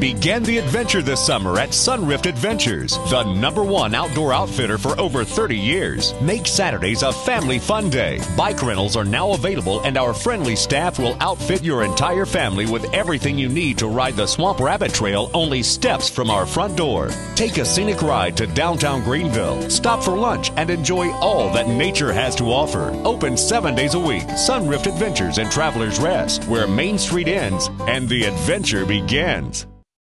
Begin the adventure this summer at Sunrift Adventures, the number one outdoor outfitter for over 30 years. Make Saturdays a family fun day. Bike rentals are now available, and our friendly staff will outfit your entire family with everything you need to ride the Swamp Rabbit Trail only steps from our front door. Take a scenic ride to downtown Greenville, stop for lunch, and enjoy all that nature has to offer. Open seven days a week. Sunrift Adventures and Travelers Rest, where Main Street ends and the adventure begins.